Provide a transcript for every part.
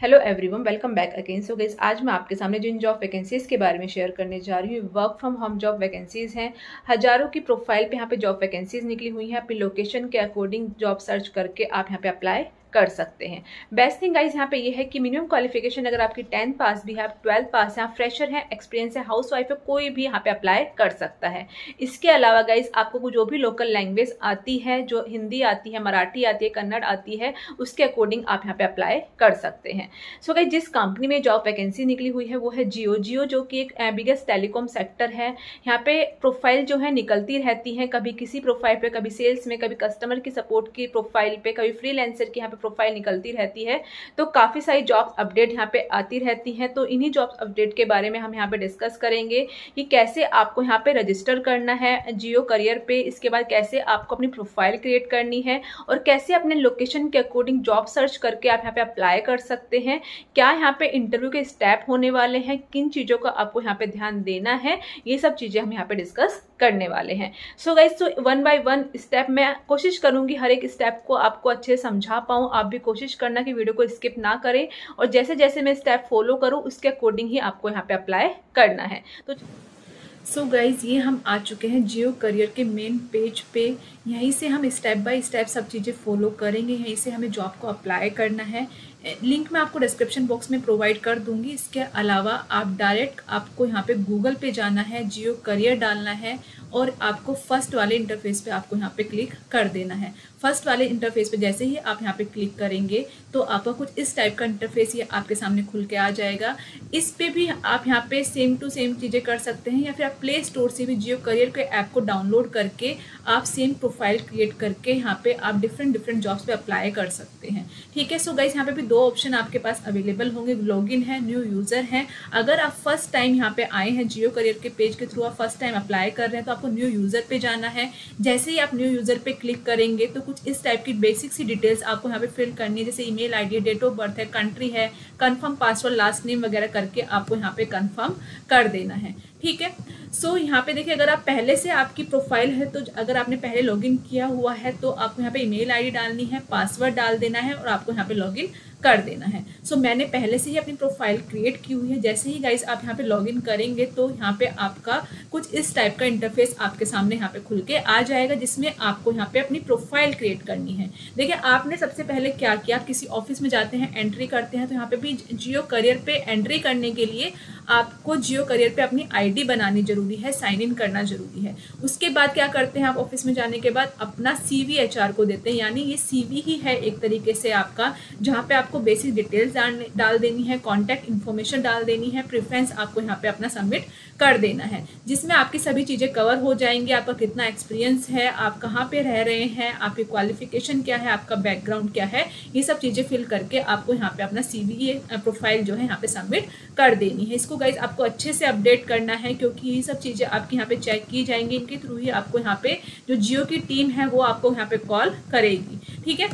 Hello everyone welcome back again so guys आज मैं आपके सामने जिन जॉब वैकेंसीज के बारे में शेयर करने जा रही हूँ। Work from home job vacancies हैं। हज़ारों की प्रोफ़ाइल पे यहाँ पे जॉब वैकेंसीज निकली हुई हैं। अपनी लोकेशन के अकॉर्डिंग जॉब सर्च करके आप यहाँ पे अप्लाई कर सकते हैं। बेस्ट थिंग गाइज़ यहाँ पे ये है कि मिनिमम क्वालिफिकेशन अगर आपकी टेंथ पास भी है, आप ट्वेल्थ पास है फ्रेशर हैं एक्सपीरियंस है हाउस वाइफ है, कोई भी यहाँ पे अप्लाई कर सकता है। इसके अलावा गाइज़ आपको जो भी लोकल लैंग्वेज आती है, जो हिंदी आती है, मराठी आती है, कन्नड़ आती है, उसके अकॉर्डिंग आप यहाँ पे अप्लाई कर सकते हैं। सो so गाइज़ जिस कंपनी में जॉब वैकेंसी निकली हुई है, वो है जियो जियो जो कि एक बिगेस्ट टेलीकॉम सेक्टर है। यहाँ पे प्रोफ़ाइल जो है निकलती रहती है, कभी किसी प्रोफ़ाइल पे, कभी सेल्स में, कभी कस्टमर की सपोर्ट की प्रोफ़ाइल पे, कभी फ्रीलैंसर की यहाँ प्रोफ़ाइल निकलती रहती है तो काफ़ी सारी जॉब्स अपडेट यहाँ पे आती रहती हैं। तो इन्हीं जॉब्स अपडेट के बारे में हम यहाँ पे डिस्कस करेंगे कि कैसे आपको यहाँ पे रजिस्टर करना है, जियो करियर पे, इसके बाद कैसे आपको अपनी प्रोफ़ाइल क्रिएट करनी है और कैसे अपने लोकेशन के अकॉर्डिंग जॉब सर्च करके आप यहाँ पे अप्लाई कर सकते हैं। क्या यहाँ पे इंटरव्यू के स्टेप होने वाले हैं, किन चीज़ों का आपको यहाँ पे ध्यान देना है, ये सब चीज़ें हम यहाँ पे डिस्कस करने वाले हैं। सो गाइज़ तो वन बाय वन स्टेप मैं कोशिश करूँगी हर एक स्टेप को आपको अच्छे से समझा पाऊँ। आप भी कोशिश करना कि वीडियो को स्किप ना करें और जैसे जैसे मैं स्टेप फॉलो करूँ, उसके अकॉर्डिंग ही आपको यहाँ पे अप्लाई करना है। तो सो so गाइज़ ये हम आ चुके हैं जियो करियर के मेन पेज पे। यहीं से हम स्टेप बाय स्टेप सब चीज़ें फॉलो करेंगे। यहीं से हमें जॉब को अप्लाई करना है। लिंक मैं आपको डिस्क्रिप्शन बॉक्स में प्रोवाइड कर दूँगी। इसके अलावा आप डायरेक्ट आपको यहाँ पे गूगल पे जाना है जियो करियर डालना है और आपको फ़र्स्ट वाले इंटरफेस पे आपको यहाँ पे क्लिक कर देना है। फ़र्स्ट वाले इंटरफेस पे जैसे ही आप यहाँ पे क्लिक करेंगे तो आपका कुछ इस टाइप का इंटरफेस ये आपके सामने खुल के आ जाएगा। इस पे भी आप यहाँ पे सेम टू सेम चीज़ें कर सकते हैं या फिर आप प्ले स्टोर से भी जियो करियर के ऐप को डाउनलोड करके आप सेम प्रोफ़ाइल क्रिएट करके यहाँ पे आप डिफरेंट डिफरेंट जॉब्स पे अप्लाई कर सकते हैं। ठीक है सो गाइज़ यहाँ पे भी दो ऑप्शन आपके पास अवेलेबल होंगे। लॉगिन है न्यू यूज़र है। अगर आप फ़र्स्ट टाइम यहाँ पे आए हैं जियो करियर के पेज के थ्रू आप फ़र्स्ट टाइम अप्लाई कर रहे हैं तो आपको न्यू यूज़र पे जाना है, जैसे ही आप न्यू यूज़र पे क्लिक करेंगे तो कुछ इस टाइप की बेसिक सी डिटेल्स आपको यहाँ पे फिल करनी है, जैसे email ID date of birth है कंट्री है कंफर्म पासवर्ड लास्ट नेम वगैरह करके आपको यहाँ पे कंफर्म कर देना है, ठीक है? सो so, यहाँ पे देखिए अगर आप पहले से आपकी प्रोफ़ाइल है तो अगर आपने पहले लॉगिन किया हुआ है तो आपको यहाँ पे ईमेल आईडी डालनी है पासवर्ड डाल देना है और आपको यहाँ पे लॉगिन कर देना है। सो so, मैंने पहले से ही अपनी प्रोफ़ाइल क्रिएट की हुई है। जैसे ही गाइज़ आप यहाँ पे लॉगिन करेंगे तो यहाँ पे आपका कुछ इस टाइप का इंटरफेस आपके सामने यहाँ पे खुल के आ जाएगा जिसमें आपको यहाँ पे अपनी प्रोफ़ाइल क्रिएट करनी है। देखिए आपने सबसे पहले क्या किया? किसी ऑफ़िस में जाते हैं एंट्री करते हैं तो यहाँ पे भी जियो करियर पे एंट्री करने के लिए आपको जियो करियर पे अपनी आईडी बनानी ज़रूरी है साइन इन करना ज़रूरी है। उसके बाद क्या करते हैं आप ऑफ़िस में जाने के बाद? अपना सीवी एचआर को देते हैं, यानी ये सीवी ही है एक तरीके से आपका, जहाँ पे आपको बेसिक डिटेल्स डाल देनी है कॉन्टैक्ट इन्फॉर्मेशन डाल देनी है प्रिफ्रेंस आपको यहाँ पे अपना सबमिट कर देना है। जिसमें आपकी सभी चीज़ें कवर हो जाएँगी, आपका कितना एक्सपीरियंस है, आप कहाँ पे रह रहे हैं, आपकी क्वालिफिकेशन क्या है, आपका बैकग्राउंड क्या है, ये सब चीज़ें फिल करके आपको यहाँ पे अपना सी प्रोफ़ाइल जो है यहाँ पे सबमिट कर देनी है। इसको गाइज़ आपको अच्छे से अपडेट करना है, क्योंकि सब चीज़ें आपके यहाँ पे चेक की जाएँगी। इनके थ्रू ही आपको यहाँ पे जो जियो की टीम है, वो आपको यहाँ पे कॉल करेगी। ठीक है?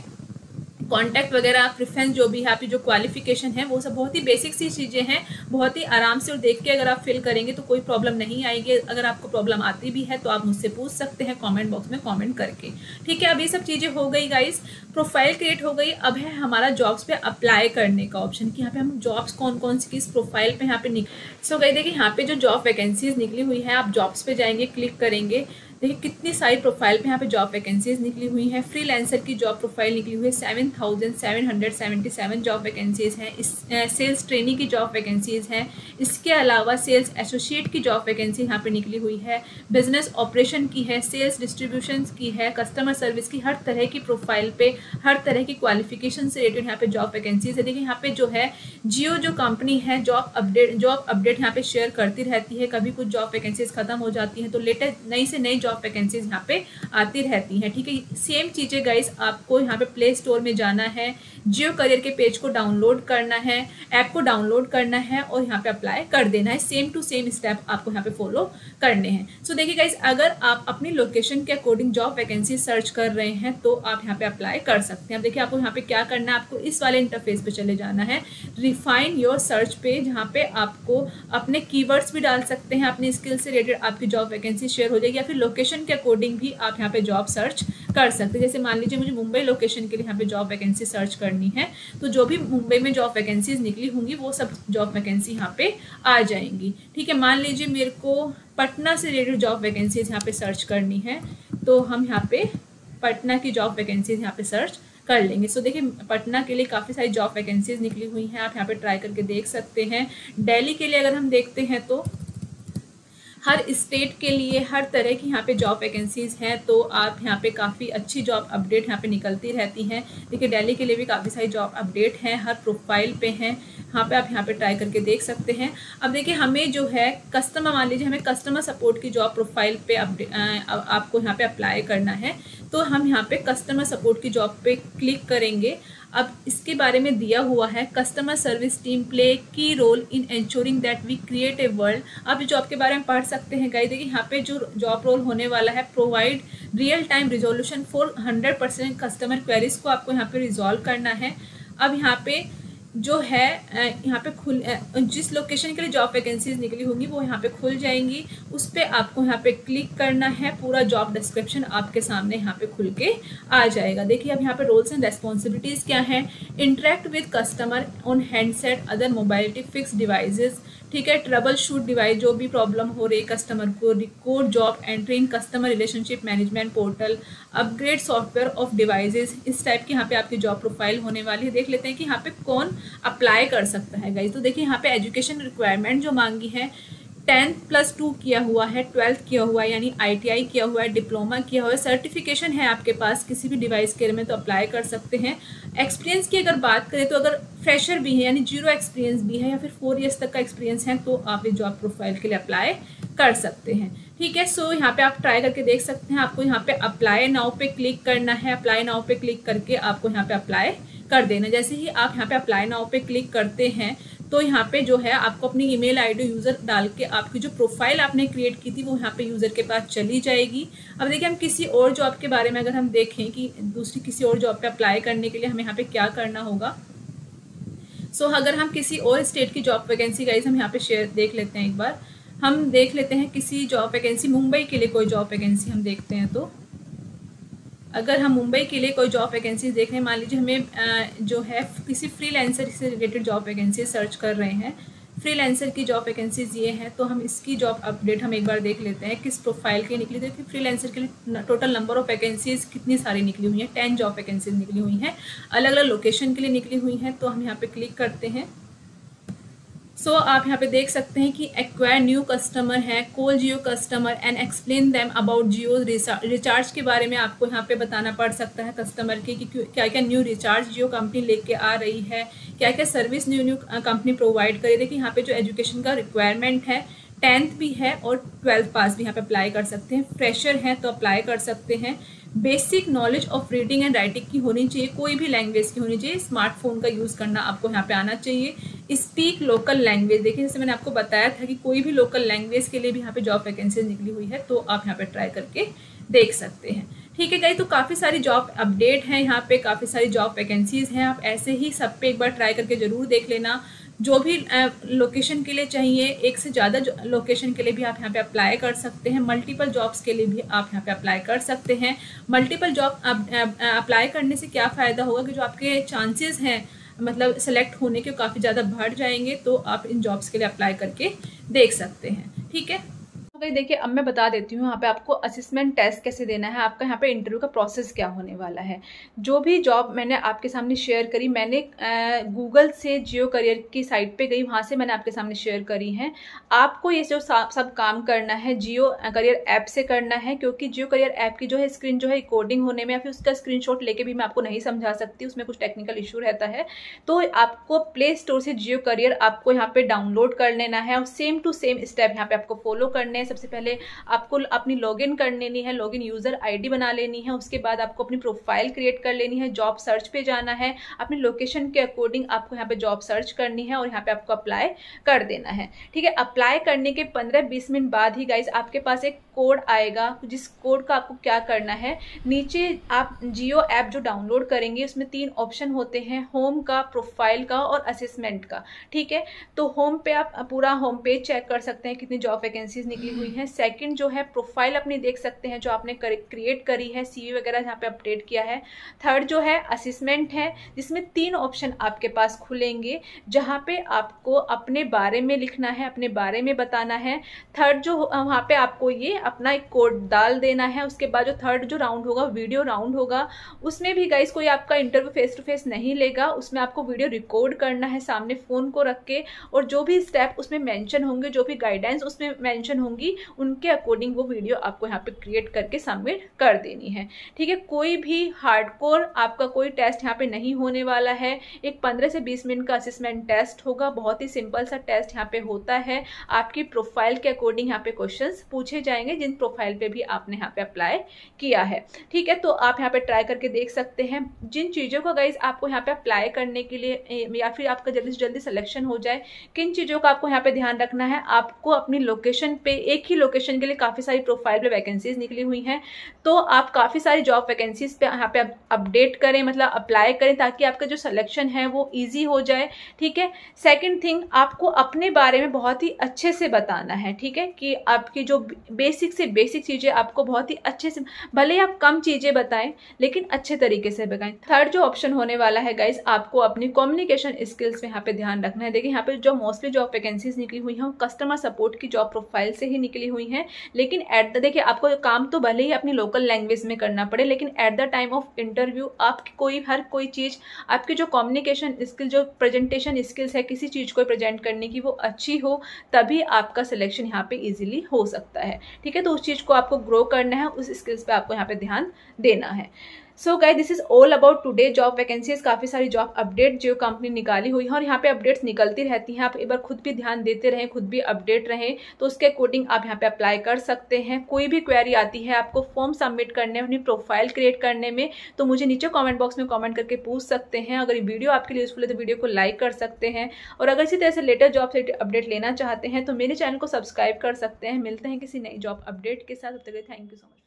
कॉन्टैक्ट वगैरह प्रिफ्रेंस जो भी है, आपकी जो क्वालिफिकेशन है, वो सब बहुत ही बेसिक सी चीज़ें हैं, बहुत ही आराम से और देख के अगर आप फिल करेंगे तो कोई प्रॉब्लम नहीं आएगी। अगर आपको प्रॉब्लम आती भी है तो आप मुझसे पूछ सकते हैं कॉमेंट बॉक्स में कॉमेंट करके। ठीक है, अब ये सब चीज़ें हो गई गाइज़ प्रोफ़ाइल क्रिएट हो गई। अब है हमारा जॉब्स पे अप्लाई करने का ऑप्शन कि यहाँ पे हम जॉब्स कौन कौन सी किस प्रोफ़ाइल पे यहाँ पे निक सो गई देखिए यहाँ पे जो जॉब वैकेंसीज निकली हुई है, आप जॉब्स पे जाएँगे क्लिक करेंगे देखिए, कितनी सारी प्रोफ़ाइल पे यहाँ पे जॉब वैकेंसीज निकली हुई हैं। फ्रीलांसर की जॉब प्रोफ़ाइल निकली हुई है। Seven thousand seven hundred seventy seven job vacancies हैं। इस सेल्स ट्रेनिंग की जॉब वैकेंसीज हैं। इसके अलावा सेल्स एसोसिएट की जॉब वैकेंसी यहाँ पे निकली हुई है। बिज़नेस ऑपरेशन की है सेल्स डिस्ट्रीब्यूशन की है कस्टमर सर्विस की हर तरह की प्रोफ़ाइल पे, हर तरह की क्वालिफिकेशन से रिलेटेड यहाँ पे जॉब वैकेंसीज है। देखिए, यहाँ पे जो है, जियो जो कंपनी है जॉब अपडेट जॉब अपडेट यहाँ पे शेयर करती रहती है। कभी कुछ जॉब वैकेंसीज खत्म हो जाती हैं तो लेटेस्ट नई से नई जॉब वैकेंसीज यहाँ पे आती रहती हैं। ठीक है सेम चीज़ें गाइस आपको यहाँ पे प्ले स्टोर में जाना है जियो करियर के पेज को डाउनलोड करना है ऐप को डाउनलोड करना है और यहाँ पे अप्लाई कर देना है। सेम टू सेम स्टेप आपको यहाँ पे फॉलो करने हैं। सो so, देखिए गाइस अगर आप अपनी लोकेशन के अकॉर्डिंग जॉब वैकेंसी सर्च कर रहे हैं तो आप यहाँ पे अप्लाई कर सकते हैं। अब देखिए आपको यहाँ पे क्या करना है आपको इस वाले इंटरफेस पे चले जाना है। रिफाइन योर सर्च पेज जहाँ पे आपको अपने कीवर्ड्स भी डाल सकते हैं। अपनी स्किल से रिलेटेड आपकी जॉब वैकेंसी शेयर हो जाएगी या फिर लोकेशन के अकॉर्डिंग भी आप यहाँ पे जॉब सर्च कर सकते हैं। जैसे मान लीजिए मुझे मुंबई लोकेशन के लिए यहाँ पे जॉब वैकेंसी सर्च करनी है तो जो भी मुंबई में जॉब वैकेंसीज निकली होंगी वो सब जॉब वैकेंसी यहाँ पे आ जाएँगी। ठीक है मान लीजिए मेरे को पटना से रिलेटेड जॉब वैकेंसीज यहाँ पे सर्च करनी है तो हम यहाँ पे पटना की जॉब वैकेंसीज यहाँ पे सर्च कर लेंगे। सो so, देखिए पटना के लिए काफ़ी सारी जॉब वैकेंसीज निकली हुई हैं आप यहाँ पे ट्राई करके देख सकते हैं। दिल्ली के लिए अगर हम देखते हैं तो हर स्टेट के लिए हर तरह की यहाँ पे जॉब वैकेंसीज़ हैं तो आप यहाँ पे काफ़ी अच्छी जॉब अपडेट यहाँ पे निकलती रहती हैं। देखिए दिल्ली के लिए भी काफ़ी सारी जॉब अपडेट हैं, हर प्रोफ़ाइल पे हैं। यहाँ पे आप यहाँ पे ट्राई करके देख सकते हैं। अब देखिए, हमें जो है कस्टमर मान लीजिए हमें कस्टमर सपोर्ट की जॉब प्रोफ़ाइल पर आपको यहाँ पर अप्लाई करना है। तो हम यहाँ पे कस्टमर सपोर्ट की जॉब पे क्लिक करेंगे। अब इसके बारे में दिया हुआ है customer service team play key role in ensuring that we create a world आप इस जॉब के बारे में पढ़ सकते हैं गाई देखिए, यहाँ पे जो जॉब रोल होने वाला है provide real time resolution for hundred percent customer queries को आपको यहाँ पे रिजॉल्व करना है। अब यहाँ पे जो है यहाँ पे खुल जिस लोकेशन के लिए जॉब वैकेंसीज निकली होंगी, वो यहाँ पे खुल जाएँगी। उस पर आपको यहाँ पे क्लिक करना है, पूरा जॉब डिस्क्रिप्शन आपके सामने यहाँ पे खुल के आ जाएगा। देखिए, अब यहाँ पे रोल्स एंड रेस्पॉन्सिबिलिटीज़ क्या हैं? Interact with customer on handset other mobility fix devices ठीक है ट्रबल शूट डिवाइस जो भी प्रॉब्लम हो रही कस्टमर को record job entering customer relationship management portal upgrade software of devices इस टाइप की यहाँ पे आपकी जॉब प्रोफ़ाइल होने वाली है। देख लेते हैं कि यहाँ पे कौन अप्लाई कर सकता है गाइज़ तो देखिए, यहाँ पे एजुकेशन रिक्वायरमेंट जो मांगी है टेंथ प्लस टू किया हुआ है ट्वेल्थ किया हुआ है यानी आईटीआई किया हुआ है डिप्लोमा किया हुआ है सर्टिफिकेशन है आपके पास किसी भी डिवाइस के में तो अप्लाई कर सकते हैं। एक्सपीरियंस की अगर बात करें तो अगर फ्रेशर भी है यानी ज़ीरो एक्सपीरियंस भी है या फिर फोर ईयर्स तक का एक्सपीरियंस है तो आप इस जॉब प्रोफ़ाइल के लिए अप्लाई कर सकते हैं। ठीक है सो so, यहाँ पे आप ट्राई करके देख सकते हैं आपको यहाँ पे अप्लाई नाउ पे क्लिक करना है अप्लाई नाउ पे क्लिक करके आपको यहाँ पे अप्लाई कर देना जैसे ही आप यहाँ पे अप्लाई नाउ पे क्लिक करते हैं तो यहाँ पे जो है आपको अपनी ईमेल आईडी यूज़र डाल के आपकी जो प्रोफ़ाइल आपने क्रिएट की थी वो यहाँ पे यूज़र के पास चली जाएगी। अब देखिए हम किसी और जॉब के बारे में अगर हम देखें कि दूसरी किसी और जॉब पे अप्लाई करने के लिए हमें यहाँ पे क्या करना होगा। सो so, अगर हम किसी और स्टेट की जॉब वैकेंसी गाइज़ हम यहाँ पे शेयर देख लेते हैं एक बार। हम देख लेते हैं किसी जॉब वैकेंसी मुंबई के लिए कोई जॉब वैकेंसी हम देखते हैं तो। अगर हम मुंबई के लिए कोई जॉब वैकेंसी देख रहे हैं, मान लीजिए हमें जो है, किसी फ्रीलांसर से रिलेटेड जॉब वैकेंसी सर्च कर रहे हैं फ्रीलांसर की जॉब वैकेंसीज ये हैं तो हम इसकी जॉब अपडेट हम एक बार देख लेते हैं, किस प्रोफ़ाइल की निकली। देखिए फ्रीलांसर के लिए टोटल नंबर ऑफ़ वैकेंसीज कितनी सारी निकली हुई हैं टेन जॉब वैकेंसीज निकली हुई हैं अलग अलग लोकेशन के लिए निकली हुई हैं तो हम यहाँ पे क्लिक करते हैं। सो so, आप यहाँ पे देख सकते हैं कि एक्वायर न्यू कस्टमर है call Jio customer and explain them about Jio recharge के बारे में आपको यहाँ पे बताना पड़ सकता है कस्टमर के कि क्या क्या न्यू रिचार्ज जियो कंपनी लेके आ रही है क्या क्या service new new company provide करे देखिए यहाँ पे जो एजुकेशन का रिक्वायरमेंट है टेंथ भी है और ट्वेल्थ पास भी यहाँ पे अप्लाई कर सकते हैं। फ्रेशर हैं तो अप्लाई कर सकते हैं। Basic knowledge of reading and writing की होनी चाहिए, कोई भी लैंग्वेज की होनी चाहिए। स्मार्टफ़ोन का यूज़ करना आपको यहाँ पे आना चाहिए। स्पीक लोकल लैंग्वेज, देखिए जैसे मैंने आपको बताया था कि कोई भी लोकल लैंग्वेज के लिए भी यहाँ पे जॉब वैकेंसी निकली हुई है तो आप यहाँ पे ट्राई करके देख सकते हैं। ठीक है गई तो काफ़ी सारी जॉब अपडेट हैं यहाँ पे, काफ़ी सारी जॉब वैकेंसीज हैं। आप ऐसे ही सब पे एक बार ट्राई करके ज़रूर देख लेना। जो भी लोकेशन के लिए चाहिए, एक से ज़्यादा लोकेशन के लिए भी आप यहाँ पे अप्लाई कर सकते हैं। मल्टीपल जॉब्स के लिए भी आप यहाँ पे अप्लाई कर सकते हैं। मल्टीपल जॉब अप्लाई करने से क्या फ़ायदा होगा कि जो आपके चांसेस हैं मतलब सेलेक्ट होने के काफ़ी ज़्यादा बढ़ जाएँगे तो आप इन जॉब्स के लिए अप्लाई करके देख सकते हैं। ठीक है? गई देखिए, अब मैं बता देती हूँ यहाँ पे आपको असिसमेंट टेस्ट कैसे देना है, आपका यहाँ पे इंटरव्यू का प्रोसेस क्या होने वाला है। जो भी जॉब मैंने आपके सामने शेयर करी, मैंने गूगल से जियो करियर की साइट पे गई, वहाँ से मैंने आपके सामने शेयर करी है। आपको ये जो सब काम करना है जियो करियर ऐप से करना है, क्योंकि जियो करियर ऐप की जो है स्क्रीन जो है रिकॉर्डिंग होने में या फिर उसका स्क्रीन लेके भी मैं आपको नहीं समझा सकती, उसमें कुछ टेक्निकल इशू रहता है। तो आपको प्ले स्टोर से जियो करियर आपको यहाँ पे डाउनलोड कर लेना है और सेम टू सेम स्टेप यहाँ पे आपको फॉलो करने हैं। सबसे पहले आपको अपनी लॉगिन कर लेनी है लॉगिन यूज़र आईडी बना लेनी है, उसके बाद आपको अपनी प्रोफ़ाइल क्रिएट कर लेनी है जॉब सर्च पे जाना है, अपनी लोकेशन के अकॉर्डिंग आपको यहाँ पे जॉब सर्च करनी है और यहाँ पे आपको अप्लाई कर देना है। ठीक है अप्लाई करने के पंद्रह बीस मिनट बाद ही गाइज़ आपके पास एक कोड आएगा, जिस कोड का आपको क्या करना है, नीचे आप जियो ऐप जो डाउनलोड करेंगे, उसमें तीन ऑप्शन होते हैं होम का प्रोफ़ाइल का और असेसमेंट का। ठीक है तो होम पे आप पूरा होम पेज चेक कर सकते हैं, कितनी जॉब वैकेंसीज निकली हुई हैं। सेकंड जो है प्रोफ़ाइल अपनी देख सकते हैं, जो आपने क्रिएट करी है सीवी वगैरह यहाँ पे अपडेट किया है। थर्ड जो है असिसमेंट है, जिसमें तीन ऑप्शन आपके पास खुलेंगे, जहाँ पे आपको अपने बारे में लिखना है, अपने बारे में बताना है। थर्ड जो, वहाँ पे आपको ये अपना एक कोड डाल देना है, उसके बाद जो थर्ड जो राउंड होगा वीडियो राउंड होगा, उसमें भी गाइज़ कोई आपका इंटरव्यू फेस टू फेस नहीं लेगा, उसमें आपको वीडियो रिकॉर्ड करना है सामने फ़ोन को रख के, और जो भी स्टेप उसमें मैंशन होंगे, जो भी गाइडेंस उसमें मैंशन होंगी उनके अकॉर्डिंग वो वीडियो आपको यहाँ पे क्रिएट करके सबमिट कर देनी है। ठीक है, कोई भी हार्डकोर आपका कोई टेस्ट यहाँ पे नहीं होने वाला है। एक पंद्रह से बीस मिनट का असिसमेंट टेस्ट होगा, बहुत ही सिंपल सा टेस्ट यहाँ पे होता है। आपकी प्रोफ़ाइल के अकॉर्डिंग यहाँ पे क्वेश्चन पूछे जाएँगे, जिन प्रोफ़ाइल पे भी आपने यहाँ पे अप्लाई किया है। ठीक है तो आप यहाँ पे ट्राई करके देख सकते हैं। जिन चीज़ों का गाइज़ आपको यहाँ पे अप्लाई करने के लिए या फिर आपका जल्दी से जल्दी सिलेक्शन हो जाए, किन चीज़ों का आपको यहाँ पे ध्यान रखना है, आपको अपनी लोकेशन पे एक ही लोकेशन के लिए काफ़ी सारी प्रोफ़ाइल पे वैकेंसीज निकली हुई हैं। तो आप काफ़ी सारी जॉब वैकेंसीज पे यहाँ पे अपडेट करें मतलब अप्लाई करें ताकि आपका जो सिलेक्शन है वो ईजी हो जाए, ठीक है? सेकेंड थिंग आपको अपने बारे में बहुत ही अच्छे से बताना है, ठीक है? कि आपकी जो बेसिक से बेसिक चीज़ें आपको बहुत ही अच्छे से, भले आप कम चीज़ें बताएँ, लेकिन अच्छे तरीके से बताएँ। थर्ड जो ऑप्शन होने वाला है गाइज़ आपको अपनी कम्युनिकेशन स्किल्स में यहाँ पे ध्यान रखना है। देखिए, यहाँ पे जो मोस्टली जॉब वैकेंसीज निकली हुई हैं कस्टमर सपोर्ट की जॉब प्रोफ़ाइल से ही निकली हुई हैं। लेकिन एट द देखिए, आपको काम तो भले ही अपनी लोकल लैंग्वेज में करना पड़े, लेकिन at the time of interview आप कोई, हर कोई चीज़, आपकी जो कम्युनिकेशन स्किल जो प्रेजेंटेशन स्किल्स है किसी चीज़ को प्रेजेंट करने की वो अच्छी हो, तभी आपका सिलेक्शन यहाँ पे इजीली हो सकता है। ठीक है तो उस चीज़ को आपको ग्रो करना है, उस स्किल्स पे आपको यहाँ पे ध्यान देना है। So guys this is all about today job vacancies काफ़ी सारी जॉब अपडेट जो कंपनी निकाली हुई है और यहाँ पे अपडेट्स निकलती रहती हैं। आप एक बार खुद भी ध्यान देते रहें, खुद भी अपडेट रहें तो उसके अकॉर्डिंग आप यहाँ पे अप्लाई कर सकते हैं। कोई भी क्वेरी आती है, आपको फॉर्म सबमिट करने अपनी प्रोफ़ाइल क्रिएट करने में तो मुझे नीचे कॉमेंट बॉक्स में कॉमेंट करके पूछ सकते हैं। अगर ये वीडियो आपके लिए यूजफुल है तो वीडियो को लाइक कर सकते हैं। और अगर इसी तरह से लेटेस्ट जॉब से अपडेट लेना चाहते हैं तो मेरे चैनल को सब्सक्राइब कर सकते हैं। मिलते हैं किसी नई जॉब अपडेट के साथ। तब तक थैंक यू सो मच